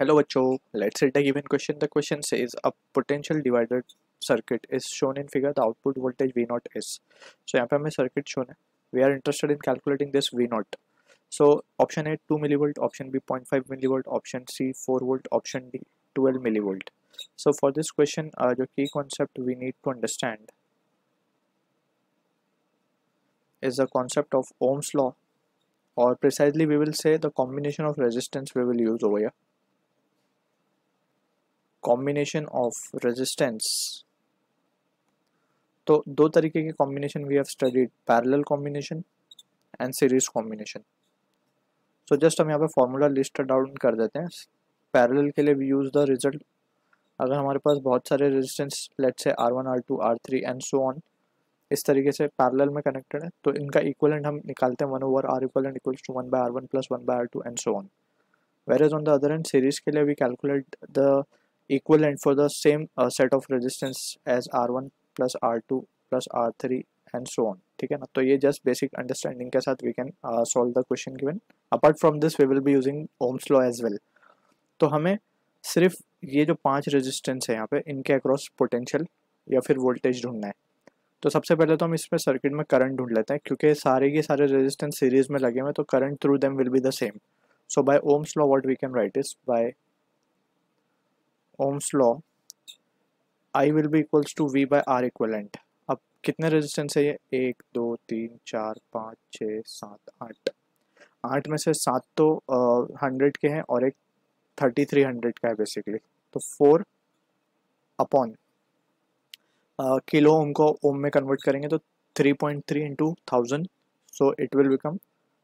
Hello bachcho, let's set a given question. The question says a potential divided circuit is shown in figure. The output voltage V0 is. So यहाँ पे हमें circuit shown है. We are interested in calculating this V0. So option A 2 millivolt, option B 0.5 millivolt, option C 4 volt, option D 12 millivolt. So for this question, uh, the key concept we need to understand is the concept of Ohm's law or precisely we will say the combination of resistance we will use over here Combination of resistance तो दो तरीके के combination we have studied parallel combination and series combination so just हम यहाँ पे formula list down कर देते हैं। पैरेलल के लिए वी यूज़ द रिज़ल्ट अगर हमारे पास बहुत सारे resistance let say R one R two R three and so on इस तरीके से पैरेलल में कनेक्टेड है तो इनका इक्वलेंट हम निकालते हैं one over R equivalent equals to one by R one plus one by R two and so on where is on the other end series के लिए we calculate the equivalent for the same uh, set of resistance as R1 plus R2 plus R3 and so on. ठीक है ना? तो ये just basic understanding के साथ we can solve the question given apart from this we will be using Ohm's law as well तो हमें सिर्फ़ ये जो पाँच रेजिस्टेंस है यहाँ पे इनके अक्रॉस पोटेंशियल या फिर वोल्टेज ढूंढना है। तो सबसे पहले तो हम इसमें सर्किट में करंट ढूंढ लेते हैं क्योंकि सारे के सारे रेजिस्टेंस सीरीज़ में लगे हुए तो current through them will be the same so by Ohm's law what we can write is by Ohm's law I will be equals to V by R equivalent अब कितने रेजिस्टेंस है ये? एक, दो, तीन, चार, पाँच छः सात, आठ। आठ में से सात तो हंड्रेड के हैं और एक थर्टी थ्री हंड्रेड का है बेसिकली तो फोर अपॉन किलो ओम को ओम में कन्वर्ट करेंगे तो three point three into thousand so it will become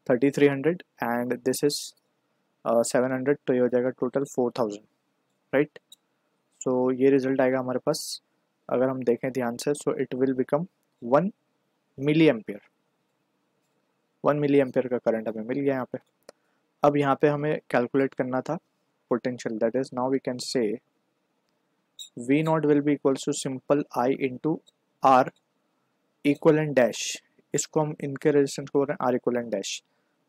thirty three hundred and this is seven hundred तो ये हो जाएगा total four thousand right so so, ये रिज़ल्ट आएगा हमारे पास अगर हम देखें ध्यान से so it will become one milli ampere one milli ampere का करंट हमें मिल गया यहाँ पे। अब यहाँ पे हमें कैलकुलेट करना था potential that is now we can say V naught will be equals to simple I into R equal and dash इसको हम इनके रेजिस्टेंस को बोल रहे हैं R equal and dash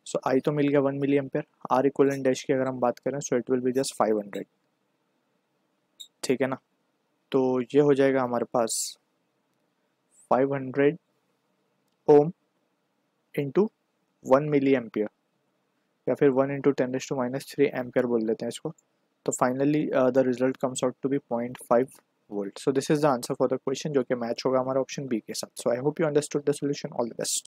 so I तो मिल गया one milli ampere R equal and dash की अगर हम बात करें so it will be just five hundred ठीक है ना? तो ये हो जाएगा हमारे पास 500 ohm into one milli ampere या फिर one into ten to minus three ampere बोल देते हैं इसको। तो finally the result comes out to be point five volt so this is the answer for the question जो कि मैच होगा हमारा ऑप्शन बी के साथ। So I hope you understood the solution all the best